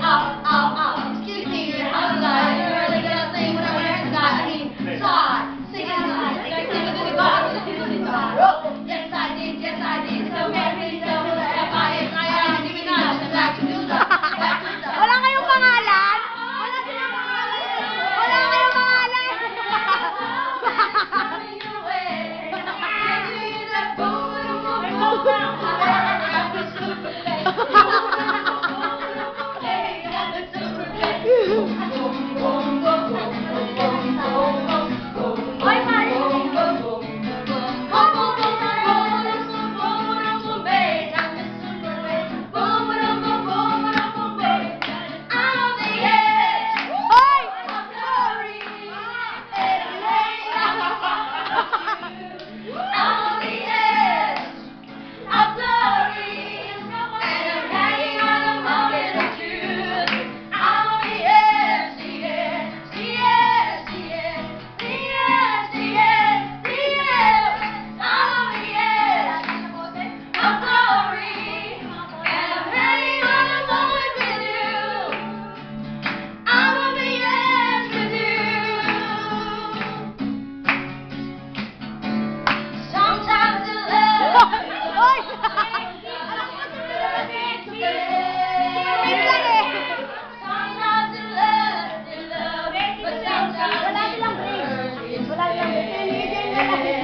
out, out, out. Yay!